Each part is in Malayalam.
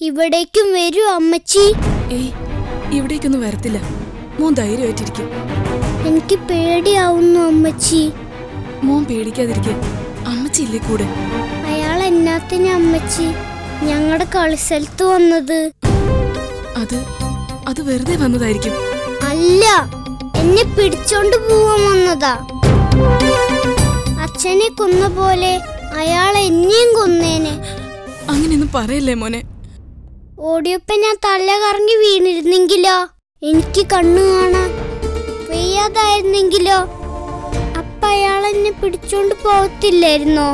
ഇവിടേക്കും വരൂ അമ്മച്ചി. ഏയ് ഇവിടേക്കൊന്നും വരത്തില്ല. മോൻ ധൈര്യമായിട്ടിരിക്കും. എനിക്ക് പേടിയാവുന്നു അമ്മച്ചി. മോൻ പേടിക്കാതിരിക്കെ. അമ്മച്ചി ഇല്ലേ കൂടെ? അയാൾ എന്നാത്തിന് അമ്മച്ചി? ഞങ്ങളുടെ കളിസ്ഥലത്ത് വന്നത്. അത് അത് വെറുതെ വന്നതായിരിക്കും. അല്ല എന്നെ പിടിച്ചോണ്ട് പോവാൻ വന്നതാ. അച്ഛനെ കൊന്ന പോലെ അയാൾ എന്നെയും കൊന്നേനെ. അങ്ങനെയൊന്നും പറയല്ലേ മോനെ? ഓടിയപ്പോ ഞാൻ തല കറങ്ങി വീണിരുന്നെങ്കിലോ? എനിക്ക് കണ്ണു കാണാൻ വയ്യാതായിരുന്നെങ്കിലോ? അപ്പ അയാൾ എന്നെ പിടിച്ചോണ്ട് പോകത്തില്ലായിരുന്നോ?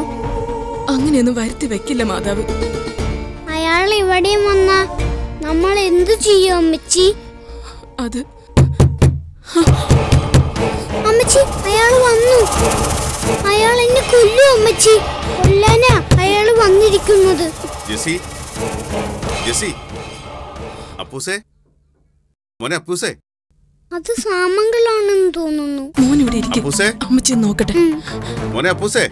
അങ്ങനെയൊന്നും വരുത്തി വെക്കില്ല മാതാവ്. അയാൾ ഇവിടെയും വന്ന നമ്മൾ എന്തു ചെയ്യും അമ്മച്ചി? അത് അമ്മച്ചി അയാൾ വന്നു. അയാൾ എന്നെ കൊല്ലു അമ്മച്ചി. കൊല്ലാനാ അയാൾ വന്നിരിക്കുന്നത്. ജെസി അപ്പൂസെ മോനെ അപ്പൂസേ അത് സാമങ്കലാണെന്ന് തോന്നുന്നു. മോൻ ഇവിടെ ഇരിക്കും. അപ്പൂസേ. അമ്മച്ചി നോക്കട്ടെ. മോനെ അപ്പൂസേ.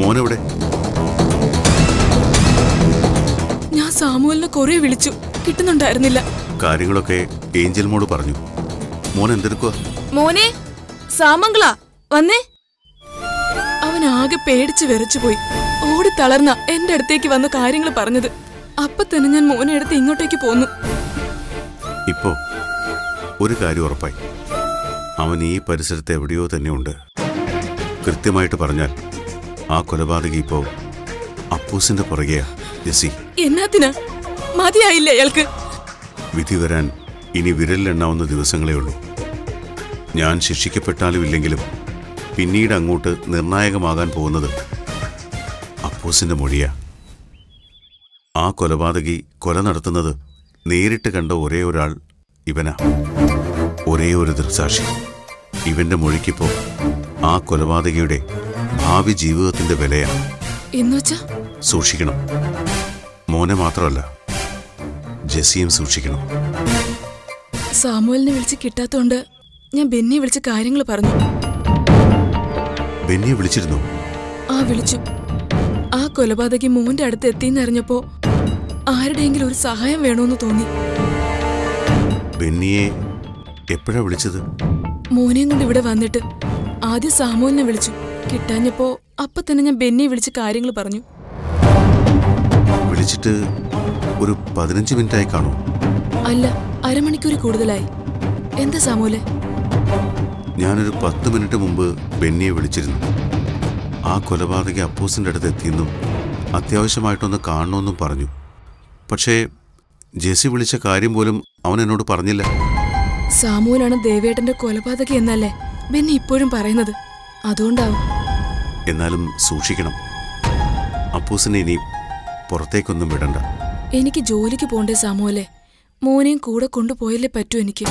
മോനെവിടെ? കുറെ വിളിച്ചു. കിട്ടുന്നുണ്ടായിരുന്നില്ല. കാര്യങ്ങളൊക്കെ ഏഞ്ചൽ മോട് പറഞ്ഞു. മോനെ എന്തെടുക്കുക മോനെ സാമംഗളാ വന്നേ. അവൻ ആകെ പേടിച്ച് വെറിച്ചു പോയി ഓടി തളർന്ന എന്റെ അടുത്തേക്ക് വന്ന് കാര്യങ്ങൾ പറഞ്ഞത്. അപ്പൊ തന്നെ ഞാൻ മോനെ എടുത്ത് ഇങ്ങോട്ടേക്ക് പോന്നു. ഇപ്പോ ഒരു കാര്യം ഉറപ്പായി. അവൻ ഈ പരിസരത്ത് എവിടെയോ തന്നെയുണ്ട് കൃത്യമായിട്ട് പറഞ്ഞാൽ ആ കൊലപാതകി ഇപ്പോ അപ്പൂസിന്റെ പുറകെയാ ജസി എന്നാത്തിനാ? മതിയായില്ലേ അയാൾക്ക് വിധി വരാൻ ഇനി വിരലിലെണ്ണാവുന്ന ദിവസങ്ങളേ ഉള്ളൂ. ഞാൻ ശിക്ഷിക്കപ്പെട്ടാലും ഇല്ലെങ്കിലും പിന്നീട് അങ്ങോട്ട് നിർണായകമാകാൻ പോകുന്നത് അപ്പൂസിന്റെ മൊഴിയാ. ആ കൊലപാതകി കൊല നടത്തുന്നത് നേരിട്ട് കണ്ട ഒരേ ഒരാൾ ഇവനാ. ഒരേ ഒരു ദൃക്സാക്ഷി. ഇവന്റെ മൊഴിക്കിപ്പോ ആ കൊലപാതകിയുടെ ഭാവി ജീവിതത്തിന്റെ വിലയാണ് സൂക്ഷിക്കണം. മോനെ മാത്രമല്ല ജെസ്സിയും സൂക്ഷിക്കണം. സാമുവലിനെ വിളിച്ച് കിട്ടാത്തോണ്ട് ഞാൻ ബെന്നിയെ വിളിച്ച് കാര്യങ്ങൾ പറഞ്ഞു. ബെന്നിയെ വിളിച്ചിരുന്നു? ആ വിളിച്ചു. ആ കൊലപാതകി മോന്റെ അടുത്ത് എത്തിയെന്നറിഞ്ഞപ്പോ ആരുടെയെങ്കിലും ഒരു സഹായം വേണോന്ന് തോന്നി. ബെന്നിയെ എപ്പോഴാ വിളിച്ചത്? മോനെയും കൊണ്ട് ഇവിടെ വന്നിട്ട് ആദ്യം സാമുവലിനെ വിളിച്ചു. കിട്ടാഞ്ഞപ്പോ അപ്പൊ തന്നെ ഞാൻ ബെന്നിയെ വിളിച്ച് കാര്യങ്ങൾ പറഞ്ഞു. വിളിച്ചിട്ട് ഒരു പതിനഞ്ച് മിനിറ്റ് ആയി കാണൂ. അല്ല അരമണിക്കൂർ കൂടുതലായി. എന്താ സാമൂലെ ഞാനൊരു പത്ത് മിനിറ്റ് മുമ്പ് ബെന്നിയെ വിളിച്ചിരുന്നു. ആ കൊലപാതക അപ്പൂസിന്റെ അടുത്ത് എത്തിയെന്നും അത്യാവശ്യമായിട്ടൊന്ന് കാണണമെന്നും പറഞ്ഞു. പക്ഷേ ജെസി വിളിച്ച കാര്യം പോലും അവൻ എന്നോട് പറഞ്ഞില്ല. സാമൂലാണ് ദേവേട്ടന്റെ കൊലപാതകി എന്നല്ലേ ബെന്നി ഇപ്പോഴും പറയുന്നത്? അതുകൊണ്ടാവും. എന്നാലും സൂക്ഷിക്കണം. അപ്പൂസിനെ ഇനി പുറത്തേക്കൊന്നും വിടണ്ട. എനിക്ക് ജോലിക്ക് പോണ്ടേ സാമൂലെ മോനെയും കൂടെ കൊണ്ടുപോയല്ലേ പറ്റൂ എനിക്ക്.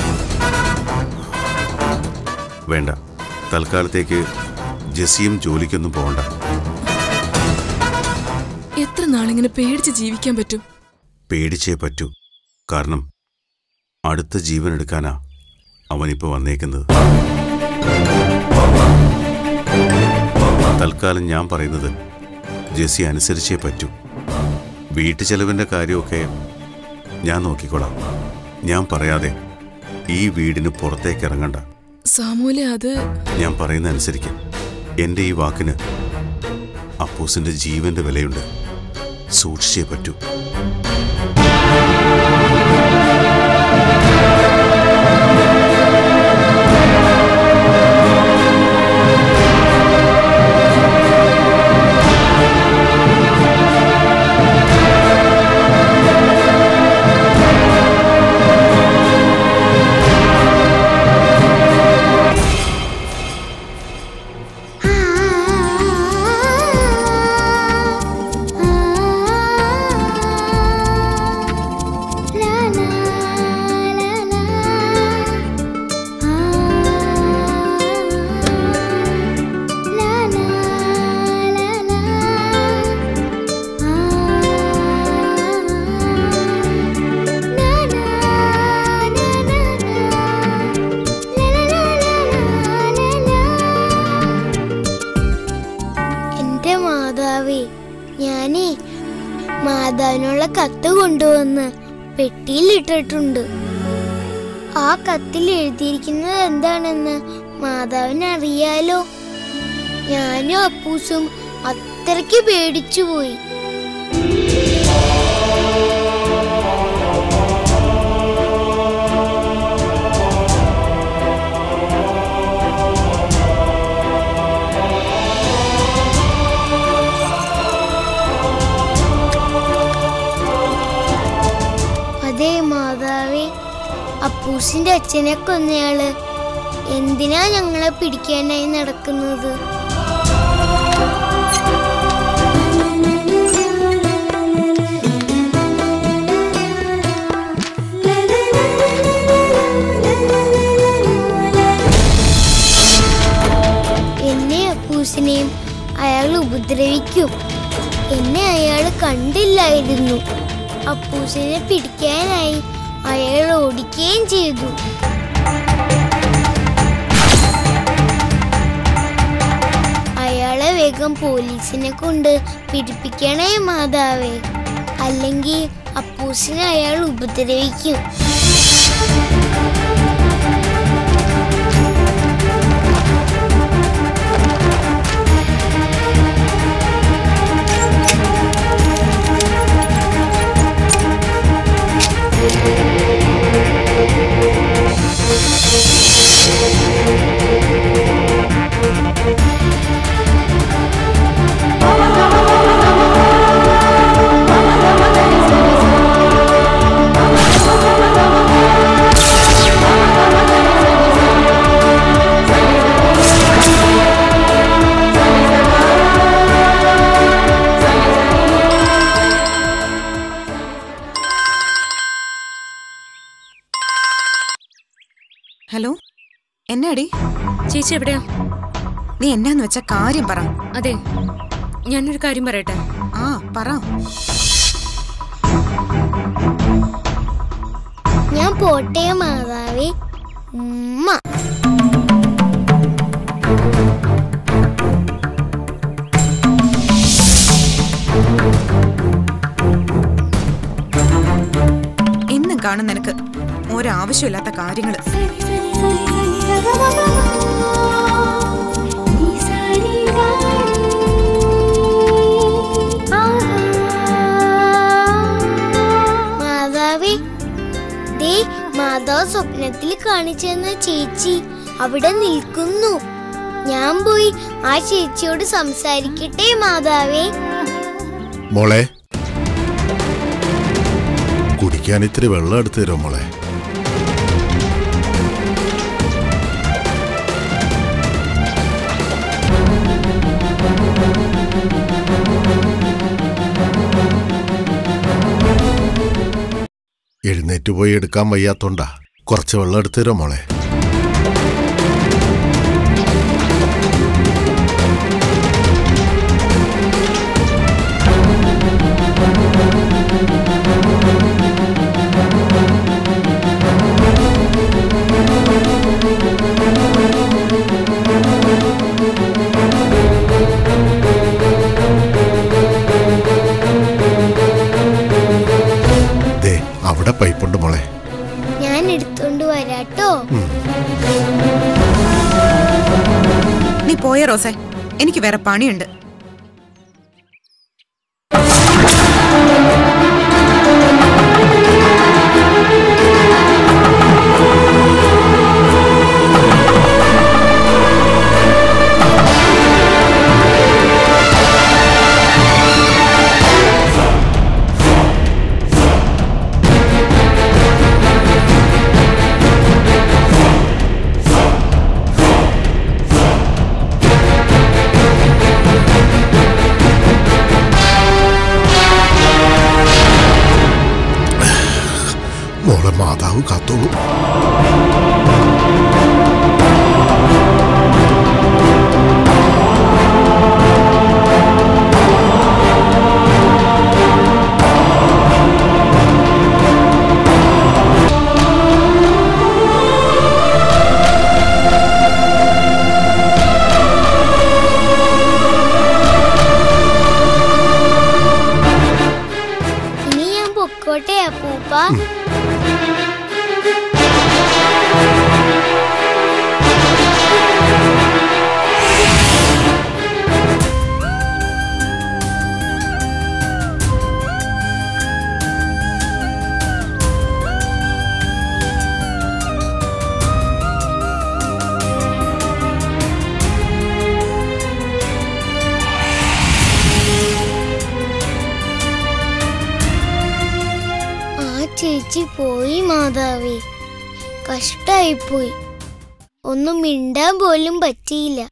വേണ്ട. തൽക്കാലത്തേക്ക് ജെസിയും ജോലിക്കൊന്നും പോകണ്ട. എത്ര നാളിങ്ങനെ പേടിച്ച് ജീവിക്കാൻ പറ്റും? പേടിച്ചേ പറ്റൂ. കാരണം അടുത്ത ജീവൻ എടുക്കാനാ അവനിപ്പോ വന്നേക്കുന്നത്. തൽക്കാലം ഞാൻ പറയുന്നത് ജെസി അനുസരിച്ചേ പറ്റൂ. വീട്ടു ചെലവിന്റെ കാര്യമൊക്കെ ഞാൻ നോക്കിക്കോളാം. ഞാൻ പറയാതെ ഈ വീടിന് പുറത്തേക്ക് ഇറങ്ങണ്ട. സാമൂല അത് ഞാൻ പറയുന്ന അനുസരിക്കും എന്റെ ഈ വാക്കിന് അപ്പൂസിന്റെ ജീവന്റെ വിലയുണ്ട്. സൂക്ഷിച്ചേ പറ്റൂ. പെട്ടിയിലിട്ടിട്ടുണ്ട് ആ കത്തിൽ എഴുതിയിരിക്കുന്നത് എന്താണെന്ന് മാതാവിന് അറിയാലോ ഞാനും അപ്പൂസും അത്രയ്ക്ക് പേടിച്ചു അപ്പൂസിന്റെ അച്ഛനെ കൊന്നയാൾ. എന്തിനാ ഞങ്ങളെ പിടിക്കാനായി നടക്കുന്നത്? എന്നെ അപ്പൂസിനെയും അയാൾ ഉപദ്രവിക്കും. എന്നെ അയാൾ കണ്ടില്ലായിരുന്നു. അപ്പൂസിനെ പിടിക്കാനായി അയാൾ ഓടിക്കുകയും ചെയ്തു. അയാളെ വേഗം പോലീസിനെ കൊണ്ട് പിടിപ്പിക്കണേ മാതാവേ. അല്ലെങ്കിൽ അപ്പൂസിനെ അയാൾ ഉപദ്രവിക്കും. എന്നാടി? ചേച്ചി എവിടെയാ? നീ എന്നാന്ന് വെച്ച കാര്യം പറ. അതെ ഞാനൊരു കാര്യം പറയട്ടെ? ആ പറ. ഞാൻ പോട്ടെ മാതാവി. ഉമ്മ. എന്നും കാണും നിനക്ക് ഒരാവശ്യമില്ലാത്ത കാര്യങ്ങൾ. സ്വപ്നത്തിൽ കാണിച്ചെന്ന ചേച്ചി അവിടെ നിൽക്കുന്നു. ഞാൻ പോയി ആ ചേച്ചിയോട് സംസാരിക്കട്ടെ മാതാവേ. മോളെ കുടിക്കാൻ ഇത്തിരി വെള്ളം എടുത്തു തരോ മോളെ? എഴുന്നേറ്റ് പോയി എടുക്കാൻ വയ്യാത്തോണ്ടാ. കുറച്ച് വെള്ളം എടുത്തു തരുമോ മോളെ? റോസേ എനിക്ക് വേറെ പണിയുണ്ട്. 哥哥呀，婆婆。പോയി മാതാവേ. കഷ്ടായിപ്പോയി. ഒന്നും മിണ്ടാൻ പോലും പറ്റിയില്ല.